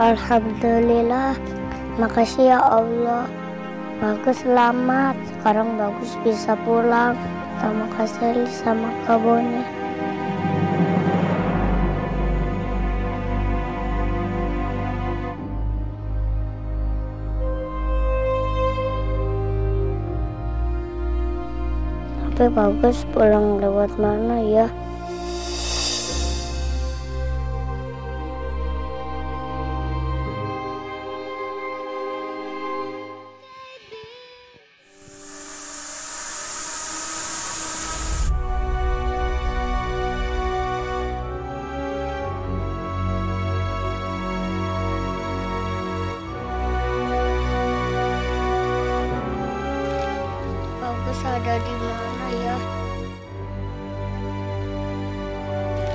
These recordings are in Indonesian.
Alhamdulillah. Makasih ya Allah. Bagus selamat. Sekarang bagus bisa pulang. Kak Seli sama Kak. Tapi bagus pulang lewat mana ya? Bagus ada di mana ya?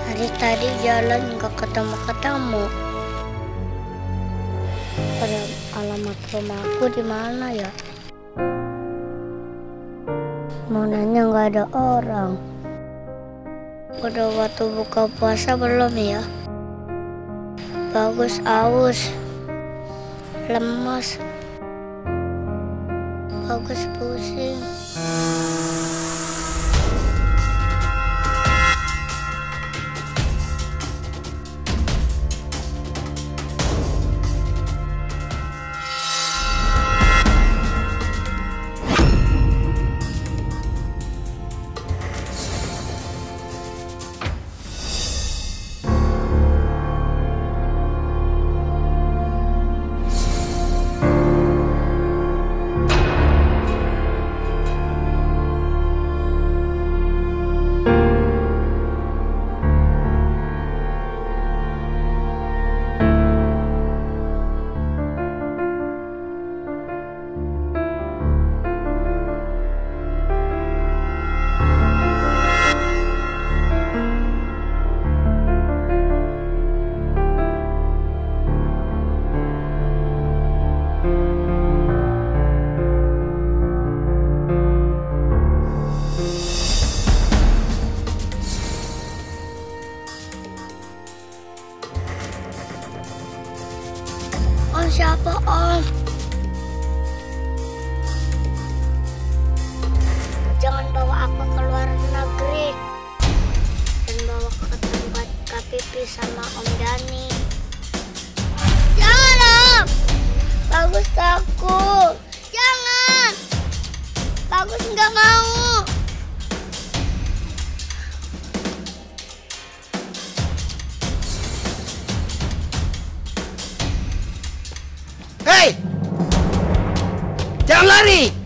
Tadi tadi jalan nggak ketemu-ketemu. Alamat rumahku di mana ya? Mau nanya nggak ada orang. Udah waktu buka puasa belum ya? Bagus aus, lemes, bagus pusing. Om siapa om? Jangan bawa aku ke luar negeri dan bawa ke tempat KPP sama Om Dani. Jangan om, bagus takut. Jangan, bagus nggak mau. Hei! Jangan lari!